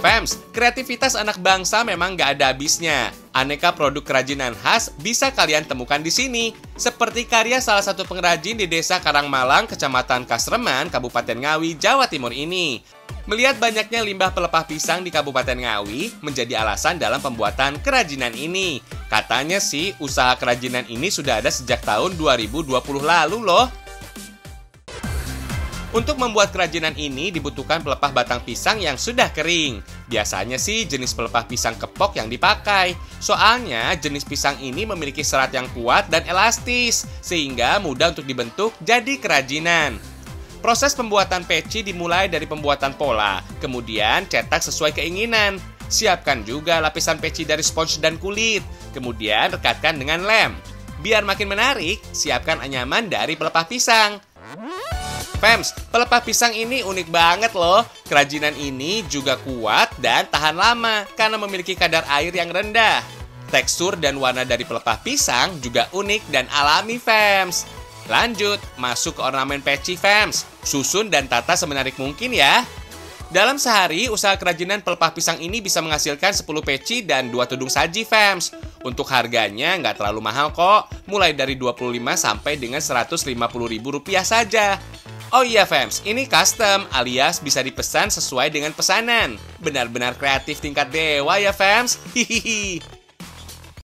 Fams, kreativitas anak bangsa memang gak ada habisnya. Aneka produk kerajinan khas bisa kalian temukan di sini. Seperti karya salah satu pengrajin di desa Karangmalang, Kecamatan Kasreman, Kabupaten Ngawi, Jawa Timur ini. Melihat banyaknya limbah pelepah pisang di Kabupaten Ngawi menjadi alasan dalam pembuatan kerajinan ini. Katanya sih, usaha kerajinan ini sudah ada sejak tahun 2020 lalu loh. Untuk membuat kerajinan ini dibutuhkan pelepah batang pisang yang sudah kering. Biasanya sih jenis pelepah pisang kepok yang dipakai. Soalnya jenis pisang ini memiliki serat yang kuat dan elastis, sehingga mudah untuk dibentuk jadi kerajinan. Proses pembuatan peci dimulai dari pembuatan pola, kemudian cetak sesuai keinginan. Siapkan juga lapisan peci dari spons dan kulit, kemudian rekatkan dengan lem. Biar makin menarik, siapkan anyaman dari pelepah pisang. Fems, pelepah pisang ini unik banget loh. Kerajinan ini juga kuat dan tahan lama karena memiliki kadar air yang rendah. Tekstur dan warna dari pelepah pisang juga unik dan alami, Fems. Lanjut, masuk ke ornamen peci, Fems. Susun dan tata semenarik mungkin ya. Dalam sehari, usaha kerajinan pelepah pisang ini bisa menghasilkan 10 peci dan 2 tudung saji, Fems. Untuk harganya nggak terlalu mahal kok, mulai dari 25 sampai dengan 150 ribu rupiah saja. Oh iya fans, ini custom alias bisa dipesan sesuai dengan pesanan. Benar-benar kreatif tingkat dewa ya fans. Hihihi.